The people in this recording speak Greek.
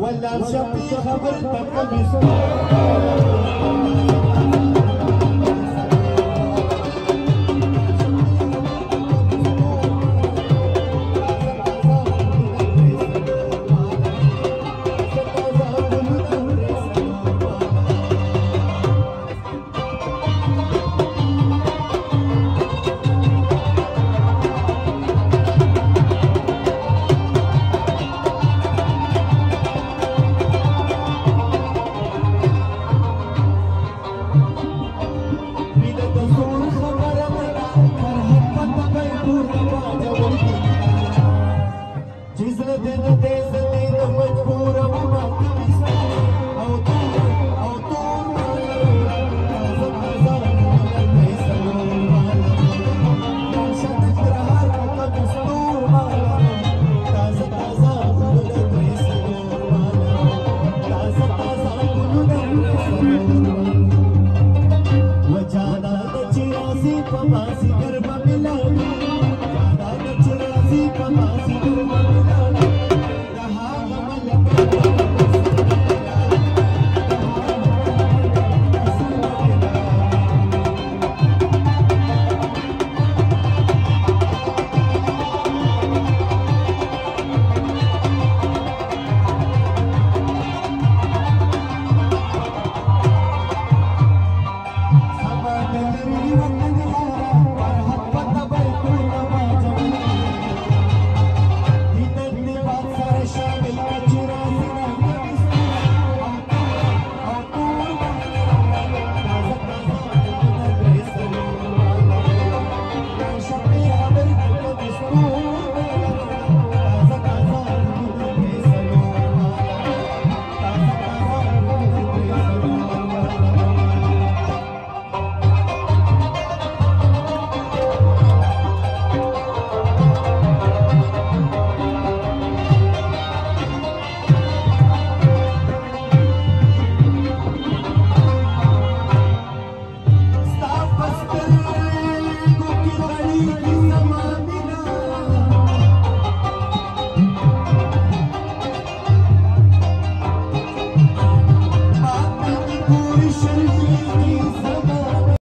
ولا شبي خبر تكمس Περίμενε η Κούκη Ταλίνα, Ελίνα, Μάγδα,